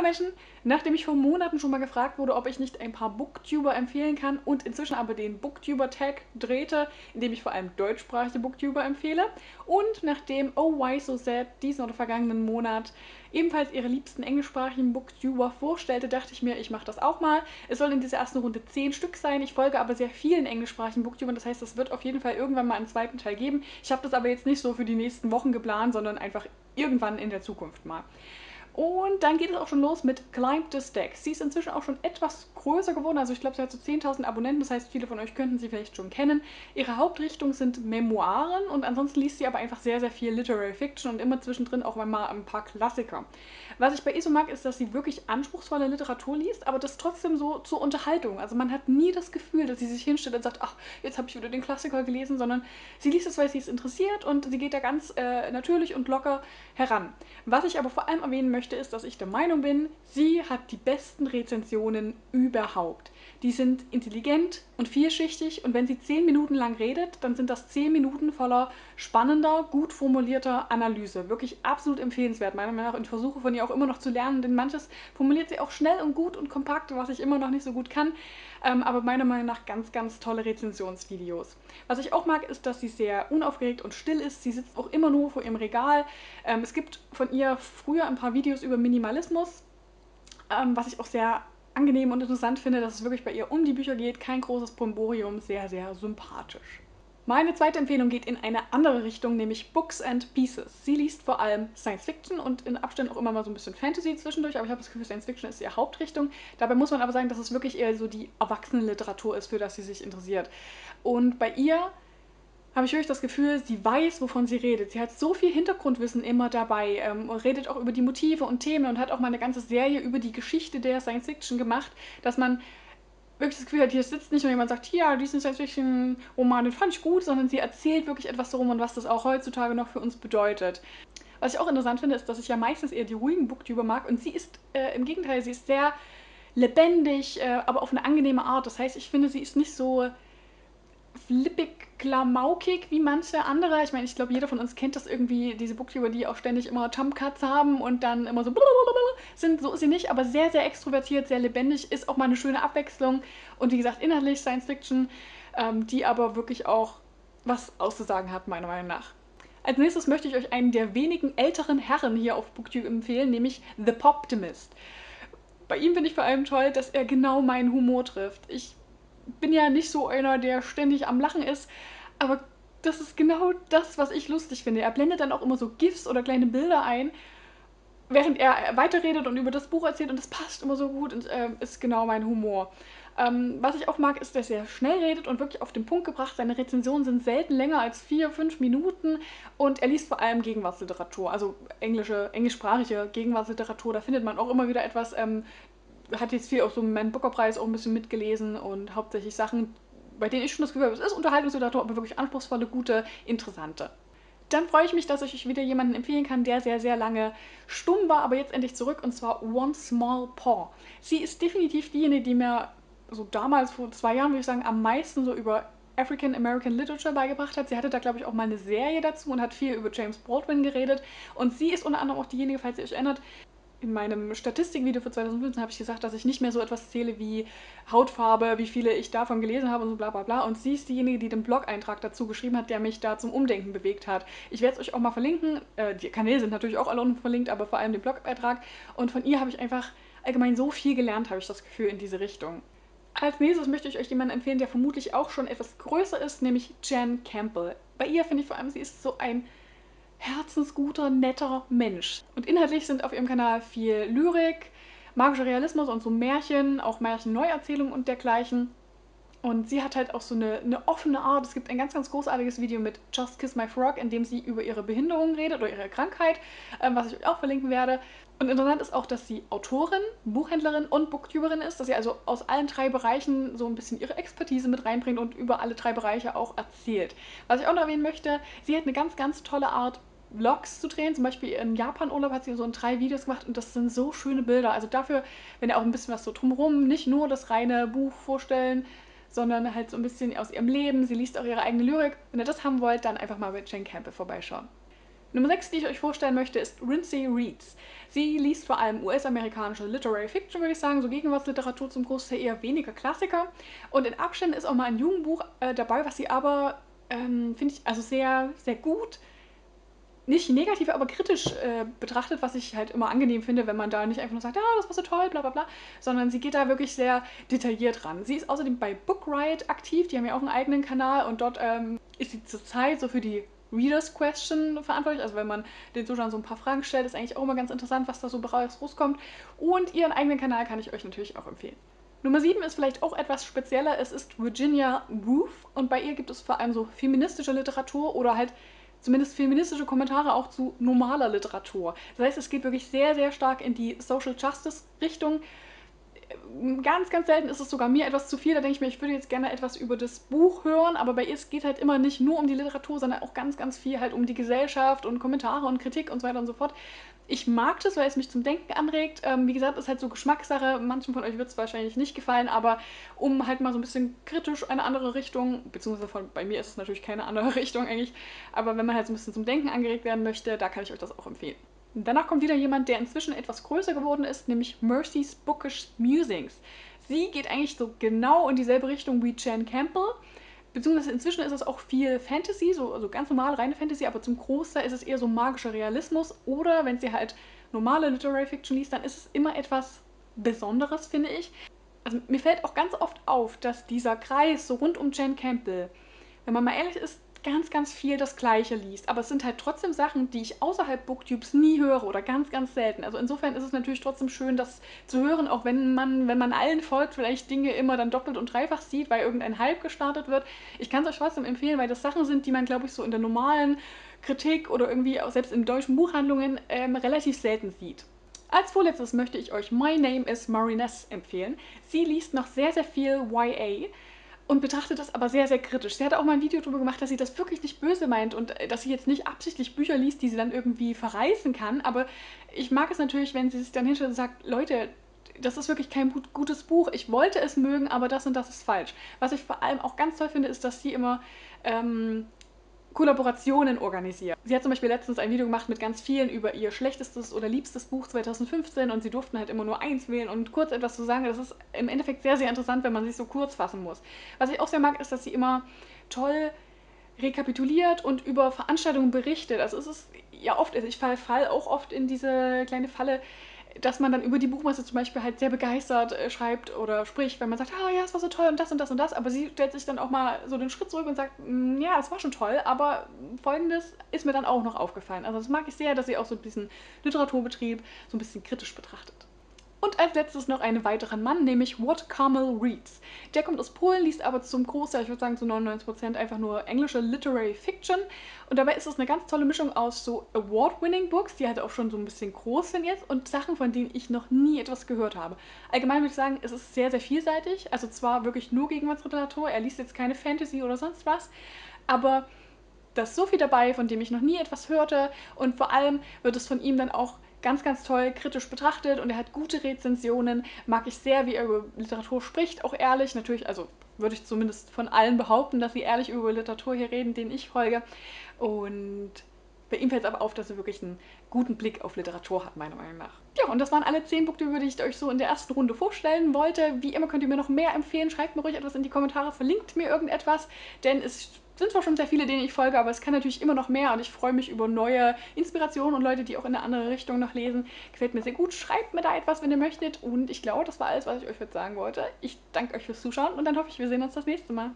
Hallo Menschen, nachdem ich vor Monaten schon mal gefragt wurde, ob ich nicht ein paar Booktuber empfehlen kann und inzwischen aber den Booktuber-Tag drehte, indem ich vor allem deutschsprachige Booktuber empfehle und nachdem Oh Why So Sad diesen oder vergangenen Monat ebenfalls ihre liebsten englischsprachigen Booktuber vorstellte, dachte ich mir, ich mache das auch mal. Es sollen in dieser ersten Runde zehn Stück sein. Ich folge aber sehr vielen englischsprachigen Booktubern, das heißt, es wird auf jeden Fall irgendwann mal einen zweiten Teil geben. Ich habe das aber jetzt nicht so für die nächsten Wochen geplant, sondern einfach irgendwann in der Zukunft mal. Und dann geht es auch schon los mit Climb the Stack. Sie ist inzwischen auch schon etwas größer geworden, also ich glaube, sie hat so 10.000 Abonnenten, das heißt, viele von euch könnten sie vielleicht schon kennen. Ihre Hauptrichtung sind Memoiren und ansonsten liest sie aber einfach sehr, sehr viel Literary Fiction und immer zwischendrin auch mal ein paar Klassiker. Was ich bei Iso mag, ist, dass sie wirklich anspruchsvolle Literatur liest, aber das trotzdem so zur Unterhaltung. Also man hat nie das Gefühl, dass sie sich hinstellt und sagt, ach, jetzt habe ich wieder den Klassiker gelesen, sondern sie liest es, weil sie es interessiert und sie geht da ganz äh, natürlich und locker heran. Was ich aber vor allem erwähnen möchte, ist, dass ich der Meinung bin, sie hat die besten Rezensionen überhaupt. Die sind intelligent und vielschichtig und wenn sie zehn Minuten lang redet, dann sind das zehn Minuten voller spannender, gut formulierter Analyse. Wirklich absolut empfehlenswert, meiner Meinung nach. Und ich versuche von ihr auch immer noch zu lernen, denn manches formuliert sie auch schnell und gut und kompakt, was ich immer noch nicht so gut kann. Ähm, aber meiner Meinung nach ganz, ganz tolle Rezensionsvideos. Was ich auch mag, ist, dass sie sehr unaufgeregt und still ist. Sie sitzt auch immer nur vor ihrem Regal. Ähm, es gibt von ihr früher ein paar Videos über Minimalismus, ähm, was ich auch sehr angenehm und interessant finde, dass es wirklich bei ihr um die Bücher geht. Kein großes Pomborium, sehr, sehr sympathisch. Meine zweite Empfehlung geht in eine andere Richtung, nämlich Books and Pieces. Sie liest vor allem Science Fiction und in Abständen auch immer mal so ein bisschen Fantasy zwischendurch, aber ich habe das Gefühl, Science Fiction ist ihre Hauptrichtung. Dabei muss man aber sagen, dass es wirklich eher so die Erwachsenenliteratur ist, für das sie sich interessiert. Und bei ihr habe ich wirklich das Gefühl, sie weiß, wovon sie redet. Sie hat so viel Hintergrundwissen immer dabei, ähm, redet auch über die Motive und Themen und hat auch mal eine ganze Serie über die Geschichte der Science Fiction gemacht, dass man wirklich das Gefühl hat, hier sitzt nicht und jemand sagt, hier, diesen Science-Fiction-Roman, den fand ich gut, sondern sie erzählt wirklich etwas darum und was das auch heutzutage noch für uns bedeutet. Was ich auch interessant finde, ist, dass ich ja meistens eher die ruhigen Booktuber mag und sie ist äh, im Gegenteil, sie ist sehr lebendig, äh, aber auf eine angenehme Art. Das heißt, ich finde, sie ist nicht so flippig, klamaukig wie manche andere. Ich meine, ich glaube, jeder von uns kennt das irgendwie, diese Booktuber, die auch ständig immer Jumpcuts haben und dann immer so sind. So ist sie nicht, aber sehr, sehr extrovertiert, sehr lebendig, ist auch mal eine schöne Abwechslung. Und wie gesagt, inhaltlich Science Fiction, ähm, die aber wirklich auch was auszusagen hat, meiner Meinung nach. Als nächstes möchte ich euch einen der wenigen älteren Herren hier auf Booktube empfehlen, nämlich The Poptimist. Bei ihm finde ich vor allem toll, dass er genau meinen Humor trifft. Ich bin ja nicht so einer, der ständig am Lachen ist, aber das ist genau das, was ich lustig finde. Er blendet dann auch immer so GIFs oder kleine Bilder ein, während er weiterredet und über das Buch erzählt und das passt immer so gut und äh, ist genau mein Humor. Ähm, was ich auch mag, ist, dass er schnell redet und wirklich auf den Punkt gebracht. Seine Rezensionen sind selten länger als vier, fünf Minuten und er liest vor allem Gegenwartsliteratur, also englische, englischsprachige Gegenwartsliteratur. Da findet man auch immer wieder etwas, ähm, hat jetzt viel auch so meinen Booker-Preis auch ein bisschen mitgelesen und hauptsächlich Sachen, bei denen ich schon das Gefühl habe, es ist Unterhaltungsliteratur, aber wirklich anspruchsvolle, gute, interessante. Dann freue ich mich, dass ich euch wieder jemanden empfehlen kann, der sehr, sehr lange stumm war, aber jetzt endlich zurück, und zwar One Small Paw. Sie ist definitiv diejenige, die mir so damals, vor zwei Jahren, würde ich sagen, am meisten so über African American Literature beigebracht hat. Sie hatte da, glaube ich, auch mal eine Serie dazu und hat viel über James Baldwin geredet. Und sie ist unter anderem auch diejenige, falls ihr euch erinnert, in meinem Statistikvideo für 2015 habe ich gesagt, dass ich nicht mehr so etwas zähle wie Hautfarbe, wie viele ich davon gelesen habe und so bla bla bla. Und sie ist diejenige, die den Blog-Eintrag dazu geschrieben hat, der mich da zum Umdenken bewegt hat. Ich werde es euch auch mal verlinken. Äh, die Kanäle sind natürlich auch alle unten verlinkt, aber vor allem den Blog-Eintrag. Und von ihr habe ich einfach allgemein so viel gelernt, habe ich das Gefühl, in diese Richtung. Als nächstes möchte ich euch jemanden empfehlen, der vermutlich auch schon etwas größer ist, nämlich Jen Campbell. Bei ihr finde ich vor allem, sie ist so ein herzensguter, netter Mensch. Und inhaltlich sind auf ihrem Kanal viel Lyrik, magischer Realismus und so Märchen, auch Märchen-Neuerzählungen und dergleichen. Und sie hat halt auch so eine, eine offene Art. Es gibt ein ganz, ganz großartiges Video mit Just Kiss My Frog, in dem sie über ihre Behinderung redet oder ihre Krankheit, ähm, was ich euch auch verlinken werde. Und interessant ist auch, dass sie Autorin, Buchhändlerin und Booktuberin ist, dass sie also aus allen drei Bereichen so ein bisschen ihre Expertise mit reinbringt und über alle drei Bereiche auch erzählt. Was ich auch noch erwähnen möchte, sie hat eine ganz, ganz tolle Art, Vlogs zu drehen. Zum Beispiel in Japan-Urlaub hat sie so in drei Videos gemacht und das sind so schöne Bilder. Also dafür, wenn ihr auch ein bisschen was so drumherum, nicht nur das reine Buch vorstellen, sondern halt so ein bisschen aus ihrem Leben. Sie liest auch ihre eigene Lyrik. Wenn ihr das haben wollt, dann einfach mal bei Jane Campbell vorbeischauen. Nummer 6, die ich euch vorstellen möchte, ist Rinsey Reads. Sie liest vor allem US-amerikanische Literary Fiction, würde ich sagen, so Gegenwartsliteratur zum Großteil eher weniger Klassiker. Und in Abständen ist auch mal ein Jugendbuch äh, dabei, was sie aber, ähm, finde ich, also sehr, sehr gut nicht negativ, aber kritisch äh, betrachtet, was ich halt immer angenehm finde, wenn man da nicht einfach nur sagt, ah, das war so toll, bla bla bla, sondern sie geht da wirklich sehr detailliert ran. Sie ist außerdem bei Bookright aktiv, die haben ja auch einen eigenen Kanal und dort ähm, ist sie zurzeit so für die Readers Question verantwortlich. Also wenn man den Zuschauern so ein paar Fragen stellt, ist eigentlich auch immer ganz interessant, was da so rauskommt. Und ihren eigenen Kanal kann ich euch natürlich auch empfehlen. Nummer 7 ist vielleicht auch etwas spezieller. Es ist Virginia Woolf und bei ihr gibt es vor allem so feministische Literatur oder halt zumindest feministische Kommentare auch zu normaler Literatur. Das heißt, es geht wirklich sehr, sehr stark in die Social Justice Richtung. Ganz, ganz selten ist es sogar mir etwas zu viel. Da denke ich mir, ich würde jetzt gerne etwas über das Buch hören, aber bei ihr es geht halt immer nicht nur um die Literatur, sondern auch ganz, ganz viel halt um die Gesellschaft und Kommentare und Kritik und so weiter und so fort. Ich mag das, weil es mich zum Denken anregt. Ähm, wie gesagt, ist halt so Geschmackssache. Manchen von euch wird es wahrscheinlich nicht gefallen, aber um halt mal so ein bisschen kritisch eine andere Richtung, beziehungsweise von, bei mir ist es natürlich keine andere Richtung eigentlich, aber wenn man halt so ein bisschen zum Denken angeregt werden möchte, da kann ich euch das auch empfehlen. Danach kommt wieder jemand, der inzwischen etwas größer geworden ist, nämlich Mercy's Bookish Musings. Sie geht eigentlich so genau in dieselbe Richtung wie Jen Campbell beziehungsweise inzwischen ist es auch viel Fantasy, so also ganz normal, reine Fantasy, aber zum Großteil ist es eher so magischer Realismus. Oder wenn sie halt normale Literary Fiction liest, dann ist es immer etwas Besonderes, finde ich. Also mir fällt auch ganz oft auf, dass dieser Kreis so rund um Jane Campbell, wenn man mal ehrlich ist, ganz, ganz viel das Gleiche liest. Aber es sind halt trotzdem Sachen, die ich außerhalb Booktubes nie höre oder ganz, ganz selten. Also insofern ist es natürlich trotzdem schön, das zu hören, auch wenn man, wenn man allen folgt, vielleicht Dinge immer dann doppelt und dreifach sieht, weil irgendein Hype gestartet wird. Ich kann es euch trotzdem empfehlen, weil das Sachen sind, die man, glaube ich, so in der normalen Kritik oder irgendwie auch selbst in deutschen Buchhandlungen ähm, relativ selten sieht. Als vorletztes möchte ich euch My Name is Marinette empfehlen. Sie liest noch sehr, sehr viel YA und betrachtet das aber sehr, sehr kritisch. Sie hat auch mal ein Video darüber gemacht, dass sie das wirklich nicht böse meint und äh, dass sie jetzt nicht absichtlich Bücher liest, die sie dann irgendwie verreißen kann. Aber ich mag es natürlich, wenn sie sich dann hinstellt und sagt, Leute, das ist wirklich kein gutes Buch. Ich wollte es mögen, aber das und das ist falsch. Was ich vor allem auch ganz toll finde, ist, dass sie immer ähm, Kollaborationen organisiert. Sie hat zum Beispiel letztens ein Video gemacht mit ganz vielen über ihr schlechtestes oder liebstes Buch 2015 und sie durften halt immer nur eins wählen und kurz etwas zu sagen. Das ist im Endeffekt sehr, sehr interessant, wenn man sich so kurz fassen muss. Was ich auch sehr mag, ist, dass sie immer toll rekapituliert und über Veranstaltungen berichtet. Also es ist ja oft, also ich fall, fall auch oft in diese kleine Falle, dass man dann über die Buchmesse zum Beispiel halt sehr begeistert äh, schreibt oder spricht, wenn man sagt, ah ja, es war so toll und das und das und das, aber sie stellt sich dann auch mal so den Schritt zurück und sagt, mm, ja, es war schon toll, aber folgendes ist mir dann auch noch aufgefallen. Also das mag ich sehr, dass sie auch so diesen Literaturbetrieb so ein bisschen kritisch betrachtet. Und als letztes noch einen weiteren Mann, nämlich What Carmel Reads. Der kommt aus Polen, liest aber zum Großteil, ich würde sagen zu 99% einfach nur englische Literary Fiction. Und dabei ist es eine ganz tolle Mischung aus so Award-winning Books, die halt auch schon so ein bisschen groß sind jetzt, und Sachen, von denen ich noch nie etwas gehört habe. Allgemein würde ich sagen, es ist sehr, sehr vielseitig. Also zwar wirklich nur Gegenwartsliteratur, er liest jetzt keine Fantasy oder sonst was, aber da ist so viel dabei, von dem ich noch nie etwas hörte. Und vor allem wird es von ihm dann auch ganz, ganz toll kritisch betrachtet und er hat gute Rezensionen. Mag ich sehr, wie er über Literatur spricht, auch ehrlich. Natürlich, also würde ich zumindest von allen behaupten, dass sie ehrlich über Literatur hier reden, denen ich folge. Und bei ihm fällt es aber auf, dass er wirklich einen guten Blick auf Literatur hat, meiner Meinung nach. Ja, und das waren alle zehn Punkte, die ich euch so in der ersten Runde vorstellen wollte. Wie immer könnt ihr mir noch mehr empfehlen. Schreibt mir ruhig etwas in die Kommentare, verlinkt mir irgendetwas, denn es sind zwar schon sehr viele, denen ich folge, aber es kann natürlich immer noch mehr und ich freue mich über neue Inspirationen und Leute, die auch in eine andere Richtung noch lesen. Gefällt mir sehr gut. Schreibt mir da etwas, wenn ihr möchtet. Und ich glaube, das war alles, was ich euch heute sagen wollte. Ich danke euch fürs Zuschauen und dann hoffe ich, wir sehen uns das nächste Mal.